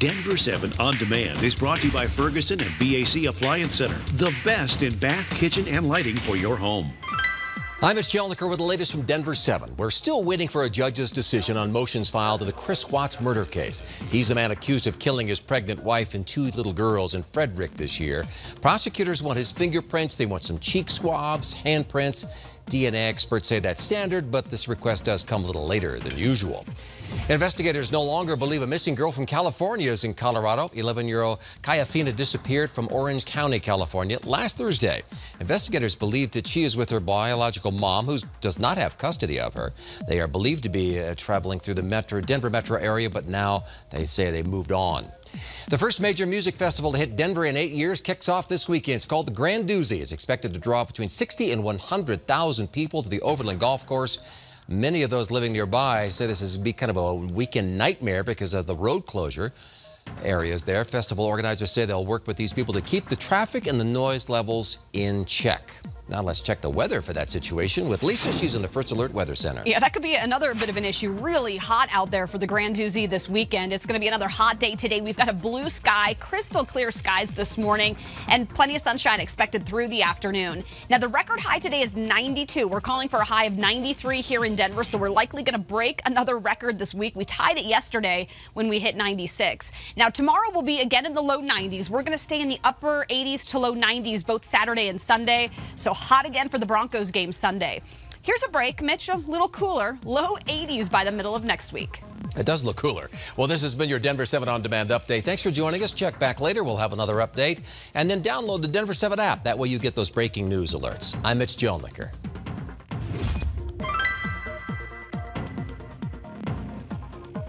Denver 7 On Demand is brought to you by Ferguson and BAC Appliance Center, the best in bath, kitchen, and lighting for your home. I'm Mitch Jelniker with the latest from Denver 7. We're still waiting for a judge's decision on motions filed in the Chris Watts murder case. He's the man accused of killing his pregnant wife and two little girls in Frederick this year. Prosecutors want his fingerprints, they want some cheek swabs, handprints. DNA experts say that's standard, but this request does come a little later than usual. Investigators no longer believe a missing girl from California is in Colorado. 11-year-old Kaya Fina disappeared from Orange County, California last Thursday. Investigators believe that she is with her biological mom, who does not have custody of her. They are believed to be uh, traveling through the metro, Denver metro area, but now they say they moved on. The first major music festival to hit Denver in eight years kicks off this weekend. It's called the Grandoozy. It's expected to draw between 60 and 100,000 people to the Overland Golf Course. Many of those living nearby say this is be kind of a weekend nightmare because of the road closure areas there. Festival organizers say they'll work with these people to keep the traffic and the noise levels in check. Now let's check the weather for that situation with Lisa. She's in the First Alert Weather Center. Yeah, that could be another bit of an issue. Really hot out there for the Grandoozy this weekend. It's going to be another hot day today. We've got a blue sky, crystal clear skies this morning, and plenty of sunshine expected through the afternoon. Now, the record high today is 92. We're calling for a high of 93 here in Denver, so we're likely going to break another record this week. We tied it yesterday when we hit 96. Now, tomorrow will be again in the low 90s. We're going to stay in the upper 80s to low 90s both Saturday and Sunday. So hot again for the Broncos game Sunday. Here's a break. Mitch, a little cooler, low 80s by the middle of next week. It does look cooler. Well, this has been your Denver 7 On Demand update. Thanks for joining us. Check back later. We'll have another update. And then download the Denver 7 app. That way you get those breaking news alerts. I'm Mitch Jelniker.